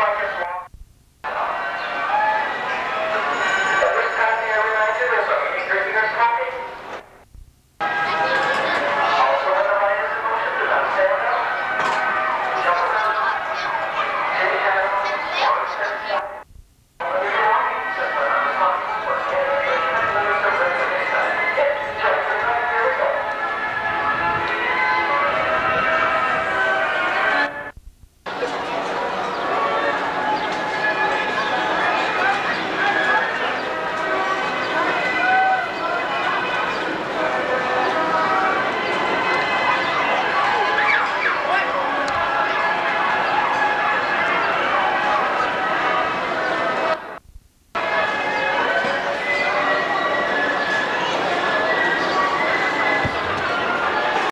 fucking swamp.